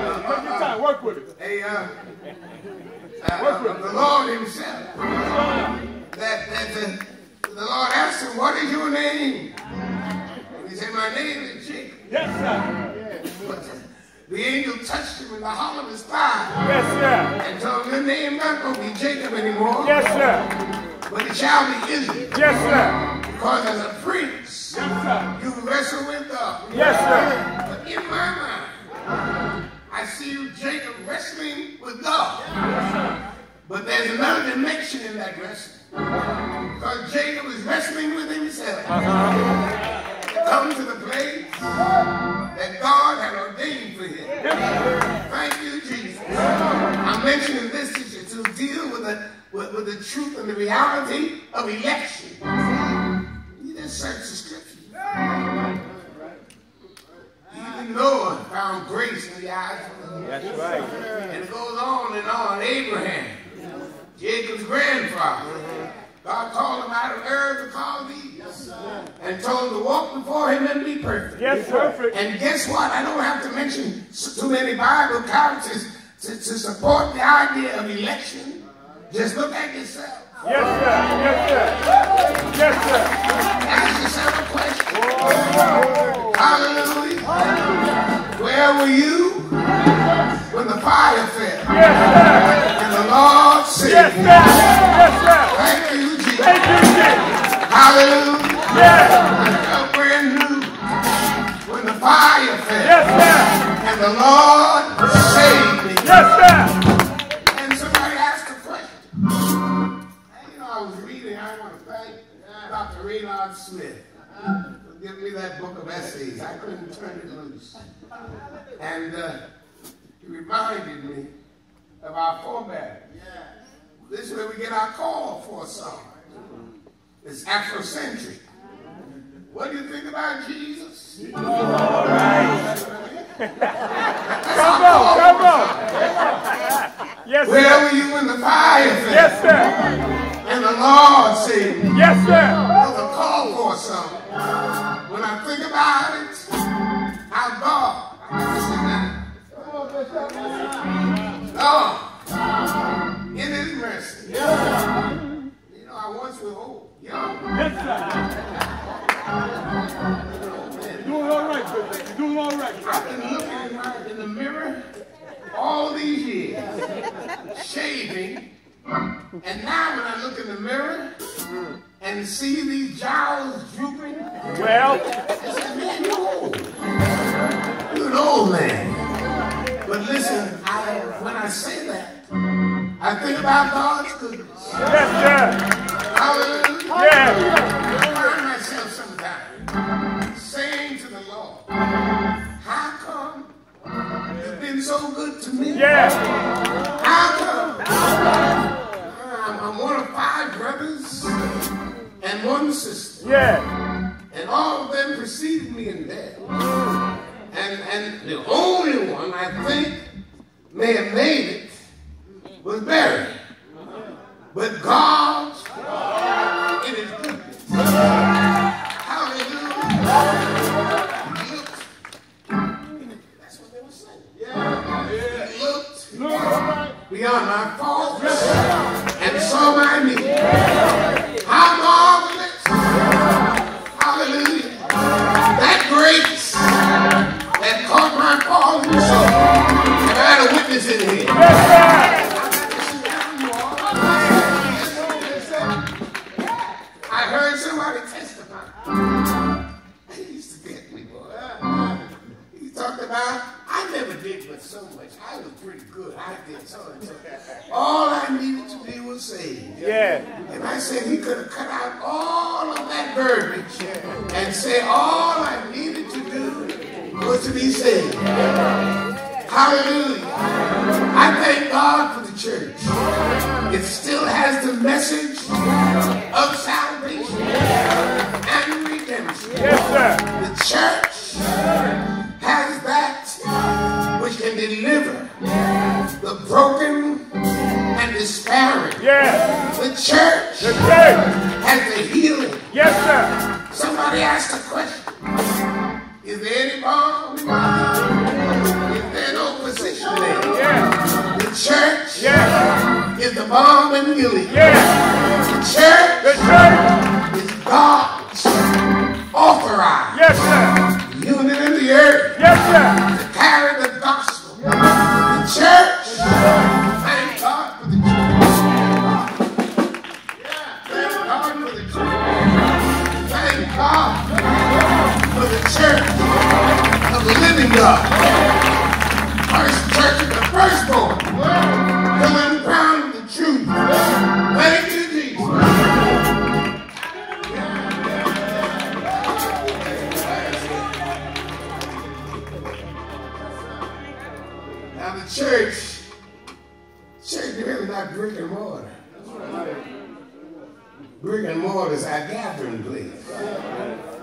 Take your time. Work with it. Hey, uh, uh, the Lord Himself. That, that the, the Lord asked him, What is your name? And he said, My name is Jacob. Yes, sir. But the angel touched him in the hollow of his thigh Yes, sir. and told him, Your name not going to be Jacob anymore, Yes, sir. but it shall be Israel. Yes, sir. Because as a prince, Yes, sir. you wrestle with God. Yes, sir. But in my mind, I see you, Jacob, wrestling with God. But there's another dimension in that wrestling. Because Jacob is wrestling with himself. Come to the place that God had ordained for him. Thank you, Jesus. I'm mentioning this teacher to deal with the, with, with the truth and the reality of election. You search the scripture. Even Noah found grace in the eyes of. That's right. And it goes on and on. Abraham, Jacob's grandfather, God called him out of Ur the Chaldees and told him to walk before him and be perfect. Yes, sir. And guess what? I don't have to mention too many Bible characters to, to support the idea of election. Just look at yourself. Yes, sir. Yes, sir. Yes, sir. Ask yourself a question. Hallelujah. Where were you when the fire fell Yes, sir. and the Lord saved Yes, sir. Yes, sir. Thank you, Jesus. Thank you, Jesus. Hallelujah. Yes. I felt brand new when the fire fell Yes, sir. and the Lord saved me. Yes, sir. And somebody asked a question. And, you know, I was reading, I want to thank Dr. Reynard Smith for giving me that book of essays. I couldn't turn it loose. And uh, reminded me of our forebears. This is where we get our call for a song. It's Afrocentric. What do you think about Jesus? All right. Come on. Come on. song. Yes, Where sir. were you when the fire fell? Yes, sir. And the Lord saved me. Yes, sir. And now when I look in the mirror and see these jowls drooping, Well, I said, man, you're old. You're an old man. But listen, I, when I say that, I think about God's goodness. yes, sir. Yeah. And all of them preceded me in death. And, and the only one I think may have made it was buried. But God, so much. I was pretty good. I did so. All I needed to do was saved. Yeah. And I said he could have cut out all of that verbiage and say all I needed to do was to be saved. Hallelujah. I thank God for the church. It still has the message of salvation restoring. Yes. The church. The church. has the healing. Yes, sir. Somebody asked a question. Is there any balm? Is there no position there? Yes. The church. Is the balm and healing. Yeah. The church. The church. Is God's authorized. Yes, sir. Healing in the earth. Yes, sir. Church of the living God. First church of the firstborn. Crown with the truth. Thank you, Jesus. Now the church, church really not brick and mortar. Brick and mortar is our gathering place.